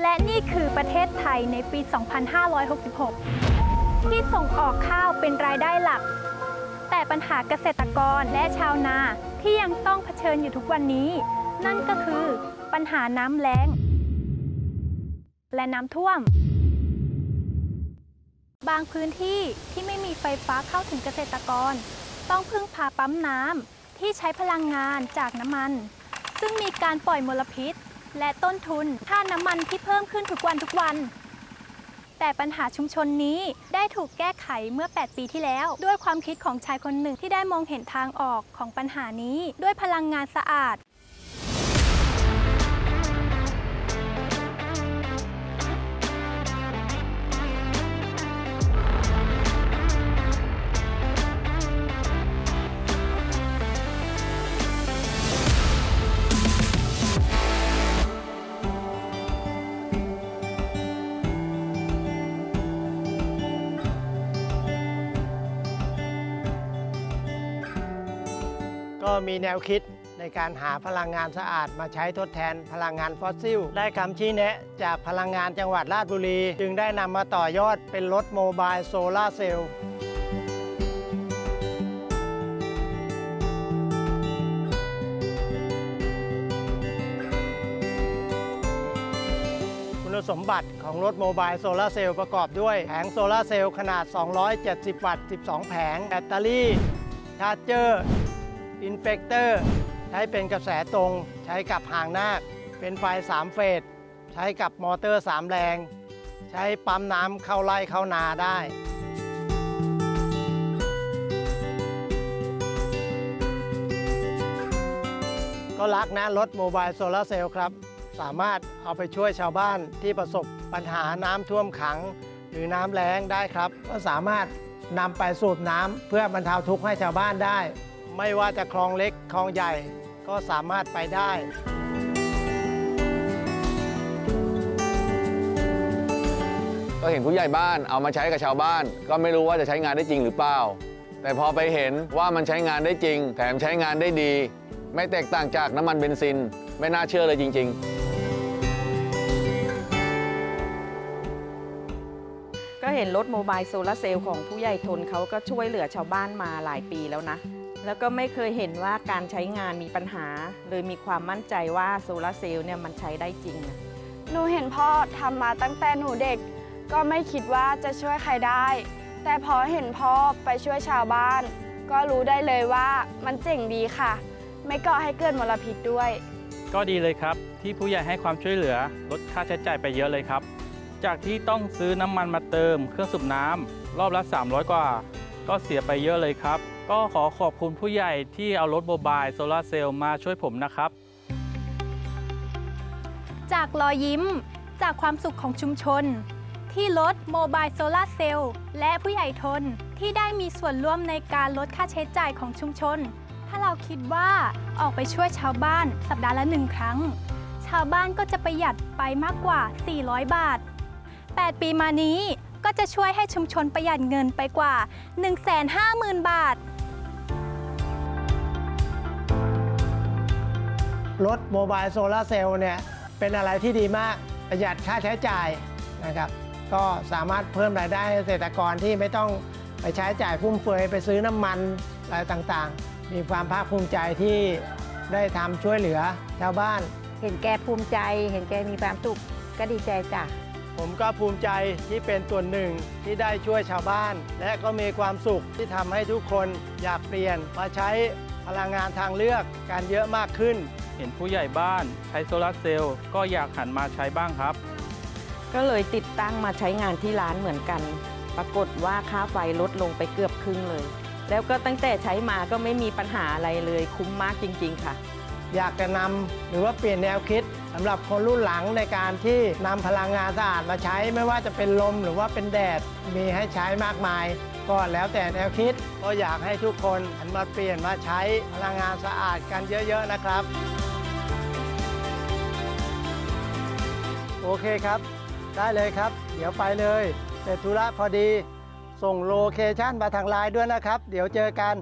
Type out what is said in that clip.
และนี่คือประเทศไทยในปี 2566 ที่ส่งออกข้าวเป็นรายได้หลัก แต่ปัญหาเกษตรกรและชาวนาที่ยังต้องเผชิญอยู่ทุกวันนี้ นั่นก็คือปัญหาน้ำแล้ง และน้ำท่วม บางพื้นที่ที่ไม่มีไฟฟ้าเข้าถึงเกษตรกร ต้องพึ่งพาปั๊มน้ำที่ใช้พลังงานจากน้ำมัน ซึ่งมีการปล่อยมลพิษ และต้นทุนค่าน้ำมันที่เพิ่มขึ้นทุกวันทุกวัน แต่ปัญหาชุมชนนี้ได้ถูกแก้ไขเมื่อ 8 ปีที่แล้ว ด้วยความคิดของชายคนหนึ่งที่ได้มองเห็นทางออกของปัญหานี้ ด้วยพลังงานสะอาด ก็มีแนวคิดในการหาพลังงานสะอาดมาใช้ทดแทนพลังงานฟอสซิล ได้คำชี้แนะจากพลังงานจังหวัดราชบุรี จึงได้นำมาต่อยอดเป็นรถโมบายโซลาร์เซลล์คุณสมบัติของรถโมบายโซลาร์เซลล์ประกอบด้วยแผงโซลาร์เซลล์ขนาด 270 วัตต์ 12 แผง แบตเตอรี่ charger inverter ใช้เป็นกระแสตรง ใช้กับหางนาค เป็นไฟ 3 เฟส ใช้กับมอเตอร์ 3 แรง ใช้ปั๊มน้ำเข้าไร่เข้านาได้ก็รักนะรถโมบายโซลาร์เซลล์ครับ สามารถเอาไปช่วยชาวบ้านที่ประสบปัญหาน้ำท่วมขัง หรือน้ำแล้งได้ครับ ก็สามารถนำไปสูบน้ำเพื่อบรรเทาทุกข์ให้ชาวบ้านได้ ไม่ว่าจะคลองเล็กคลองใหญ่ก็สามารถไปได้ก็เห็นผู้ใหญ่บ้านเอามาใช้กับชาวบ้าน ก็ไม่รู้ว่าจะใช้งานได้จริงหรือเปล่า แต่พอไปเห็นว่ามันใช้งานได้จริง แถมใช้งานได้ดี ไม่แตกต่างจากน้ำมันเบนซิน ไม่น่าเชื่อเลยจริง ๆ ก็เห็นรถโมบายโซลาร์เซลล์ของผู้ใหญ่ทนเขาก็ช่วยเหลือชาวบ้านมาหลายปีแล้วนะ แล้วก็ไม่เคยเห็นว่าการใช้งานมีปัญหา เลยมีความมั่นใจว่าโซลาร์เซลล์เนี่ยมันใช้ได้จริงอะหนูเห็นพ่อทำมาตั้งแต่หนูเด็ก ก็ไม่คิดว่าจะช่วยใครได้ แต่พอเห็นพ่อไปช่วยชาวบ้าน ก็รู้ได้เลยว่ามันเจ๋งดีค่ะ ไม่ก่อให้เกิดมลพิษด้วย ก็ดีเลยครับ ที่ผู้ใหญ่ให้ความช่วยเหลือลดค่าใช้จ่ายไปเยอะเลยครับ จากที่ต้องซื้อน้ำมันมาเติมเครื่องสูบน้ำรอบละ 300 กว่า ก็เสียไปเยอะเลยครับ ก็ขอขอบคุณผู้ใหญ่ที่เอารถโมบายโซลาเซลล์มาช่วยผมนะครับ จากรอยยิ้ม จากความสุขของชุมชน ที่รถโมบายโซลาเซลล์และผู้ใหญ่ทนที่ได้มีส่วนร่วมในการลดค่าใช้จ่ายของชุมชน ถ้าเราคิดว่าออกไปช่วยชาวบ้านสัปดาห์ละหนึ่งครั้ง ชาวบ้านก็จะประหยัดไปมากกว่า 400 บาท 8 ปีมานี้ก็จะช่วยให้ชุมชนประหยัดเงินไปกว่า 150,000 บาท รถโมบายโซลาร์เซลล์เนี่ยเป็นอะไรที่ดีมากประหยัดค่าใช้จ่ายนะครับ ก็สามารถเพิ่มรายได้ให้เกษตรกรที่ไม่ต้องไปใช้จ่ายฟุ่มเฟือยไปซื้อน้ำมันอะไรต่างๆ มีความภาคภูมิใจที่ได้ทำช่วยเหลือชาวบ้าน เห็นแกภูมิใจ เห็นแกมีความสุขก็ดีใจจ้ะผมก็ภูมิใจที่เป็นส่วนหนึ่งที่ได้ช่วยชาวบ้าน และก็มีความสุขที่ทำให้ทุกคนอยากเปลี่ยนมาใช้พลังงานทางเลือกกันเยอะมากขึ้น เห็นผู้ใหญ่บ้านใช้โซลาร์เซลล์ก็อยากหันมาใช้บ้างครับ ก็เลยติดตั้งมาใช้งานที่ร้านเหมือนกัน ปรากฏว่าค่าไฟลดลงไปเกือบครึ่งเลย แล้วก็ตั้งแต่ใช้มาก็ไม่มีปัญหาอะไรเลยคุ้มมากจริง ๆ ค่ะ อยากจะนำหรือว่าเปลี่ยนแนวคิดสำหรับคนรุ่นหลังในการที่นำพลังงานสะอาดมาใช้ ไม่ว่าจะเป็นลมหรือว่าเป็นแดดมีให้ใช้มากมายก็แล้วแต่แนวคิดก็อยากให้ทุกคนหันมาเปลี่ยนมาใช้พลังงานสะอาดกันเยอะ ๆ นะครับ โอเคครับ ได้เลยครับ เดี๋ยวไปเลยเสร็จธุระพอดี ส่ง location มาทางไลน์ด้วยนะครับ เดี๋ยวเจอกัน